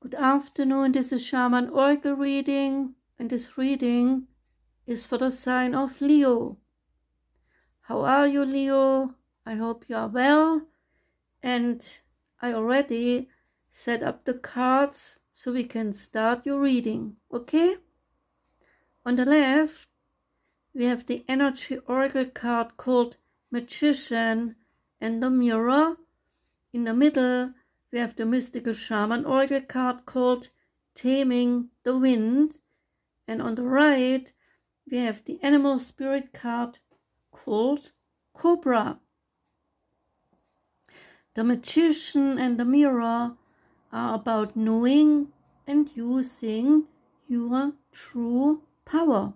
Good afternoon, this is Shaman Oracle reading, and this reading is for the sign of Leo. How are you, Leo? I hope you are well, and I already set up the cards so we can start your reading, okay? On the left, we have the energy oracle card called Magician and the Mirror. In the middle, we have the mystical shaman oracle card called Taming the Wind. And on the right, we have the animal spirit card called Cobra. The magician and the mirror are about knowing and using your true power.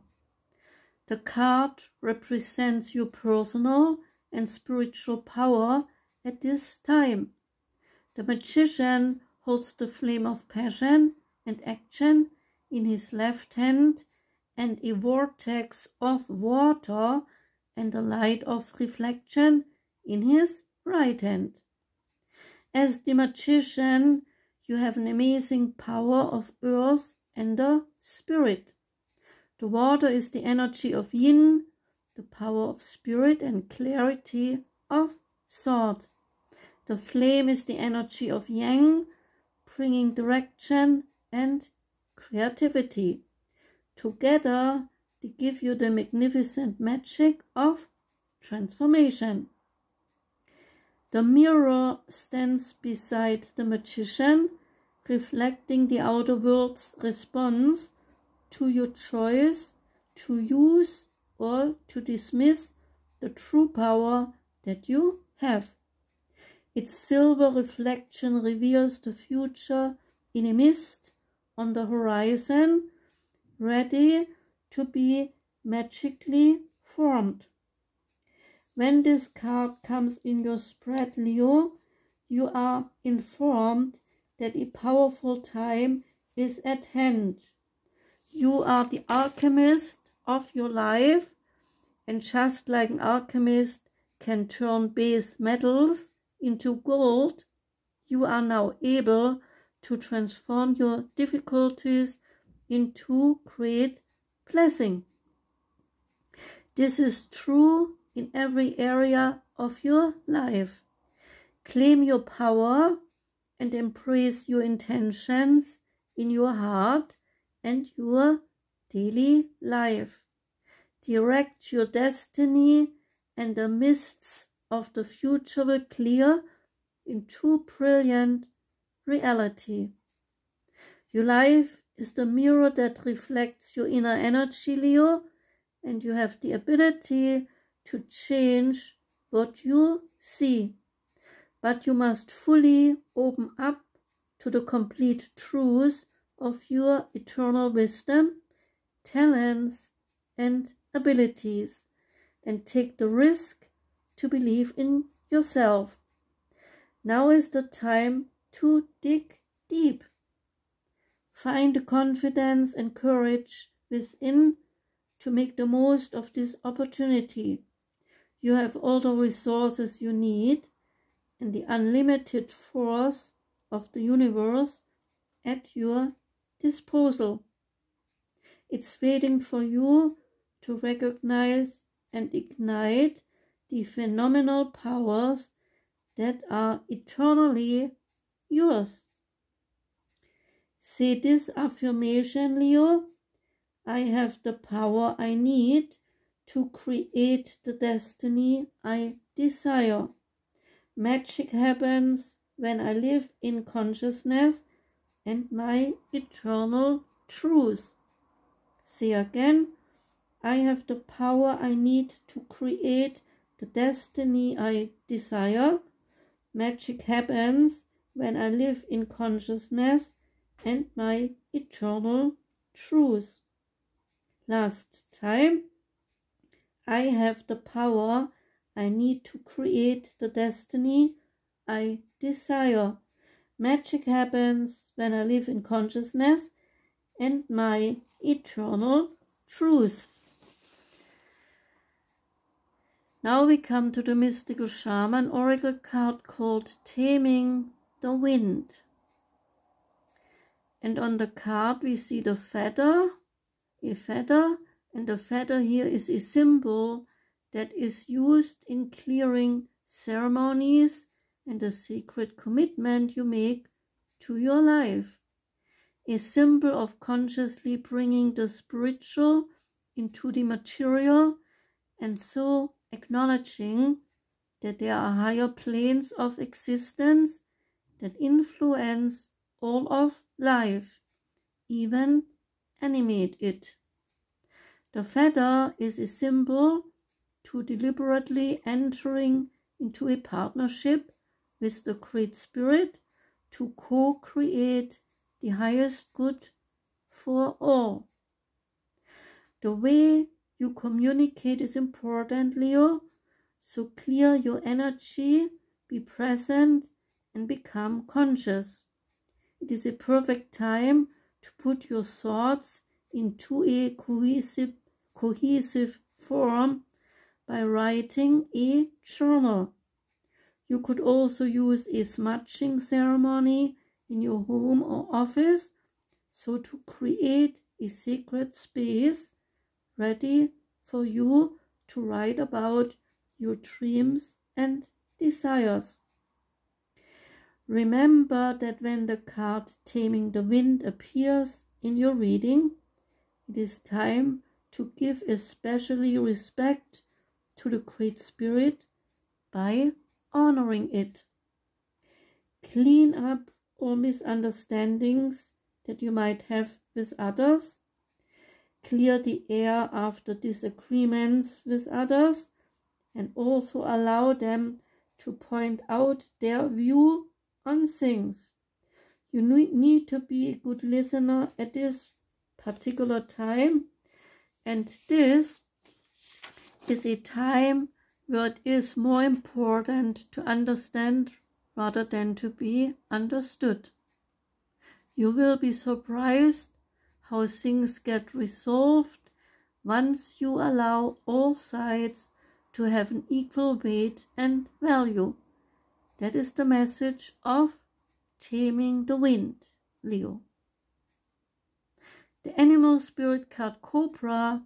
The card represents your personal and spiritual power at this time. The magician holds the flame of passion and action in his left hand and a vortex of water and the light of reflection in his right hand. As the magician, you have an amazing power of earth and the spirit. The water is the energy of yin, the power of spirit and clarity of thought. The flame is the energy of yang, bringing direction and creativity. Together, they give you the magnificent magic of transformation. The mirror stands beside the magician, reflecting the outer world's response to your choice to use or to dismiss the true power that you have. Its silver reflection reveals the future in a mist on the horizon, ready to be magically formed. When this card comes in your spread, Leo, you are informed that a powerful time is at hand. You are the alchemist of your life, and just like an alchemist can turn base metals into gold, you are now able to transform your difficulties into great blessing. This is true in every area of your life. Claim your power and embrace your intentions in your heart and your daily life. Direct your destiny and the mists of the future will clear into brilliant reality. Your life is the mirror that reflects your inner energy, Leo, and you have the ability to change what you see. But you must fully open up to the complete truth of your eternal wisdom, talents, and abilities, and take the risk to believe in yourself. Now is the time to dig deep. Find the confidence and courage within to make the most of this opportunity. You have all the resources you need and the unlimited force of the universe at your disposal. It's waiting for you to recognize and ignite the phenomenal powers that are eternally yours. Say this affirmation, Leo. I have the power I need to create the destiny I desire. Magic happens when I live in consciousness and my eternal truth. Say again, I have the power I need to create the destiny I desire. Magic happens when I live in consciousness and my eternal truth. Last time, I have the power I need to create the destiny I desire. Magic happens when I live in consciousness and my eternal truth. Now we come to the mystical shaman oracle card called Taming the Wind. And on the card we see the feather, a feather, and the feather here is a symbol that is used in clearing ceremonies and a secret commitment you make to your life. A symbol of consciously bringing the spiritual into the material and so acknowledging that there are higher planes of existence that influence all of life, even animate it. The feather is a symbol to deliberately entering into a partnership with the Great Spirit to co-create the highest good for all. The way you communicate is important, Leo, so clear your energy, be present, and become conscious. It is a perfect time to put your thoughts into a cohesive, cohesive form by writing a journal. You could also use a smudging ceremony in your home or office so to create a sacred space ready for you to write about your dreams and desires. Remember that when the card Taming the Wind appears in your reading, it is time to give especially respect to the Great Spirit by honoring it. Clean up all misunderstandings that you might have with others. Clear the air after disagreements with others and also allow them to point out their view on things. You need to be a good listener at this particular time. And this is a time where it is more important to understand rather than to be understood. You will be surprised how things get resolved once you allow all sides to have an equal weight and value. That is the message of Taming the Wind, Leo. The animal spirit card Cobra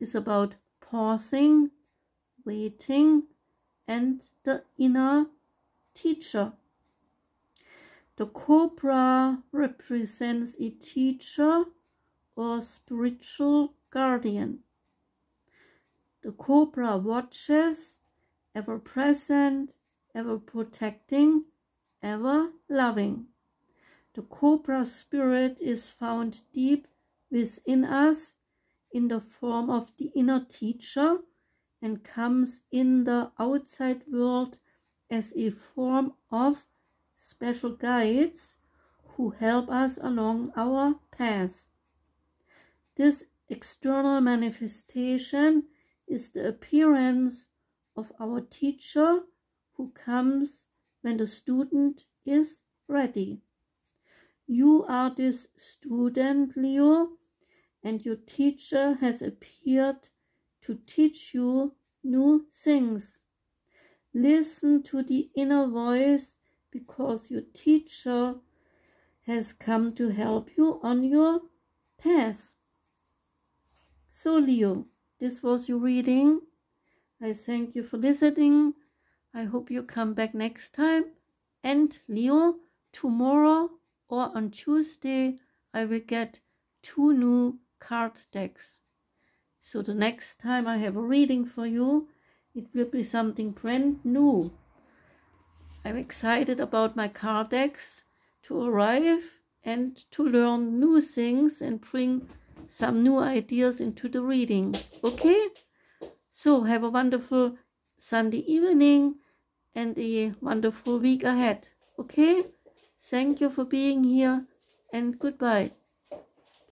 is about pausing, waiting, and the inner teacher. The cobra represents a teacher or spiritual guardian. The cobra watches, ever present, ever protecting, ever loving. The cobra spirit is found deep within us in the form of the inner teacher and comes in the outside world as a form of special guides who help us along our path. This external manifestation is the appearance of our teacher who comes when the student is ready. You are this student, Leo, and your teacher has appeared to teach you new things. Listen to the inner voice because your teacher has come to help you on your path. So, Leo, this was your reading. I thank you for listening. I hope you come back next time. And Leo, tomorrow or on Tuesday, I will get two new card decks. So the next time I have a reading for you, it will be something brand new. I'm excited about my card decks to arrive and to learn new things and bring some new ideas into the reading. Okay? So have a wonderful Sunday evening and a wonderful week ahead. Okay? Thank you for being here and goodbye.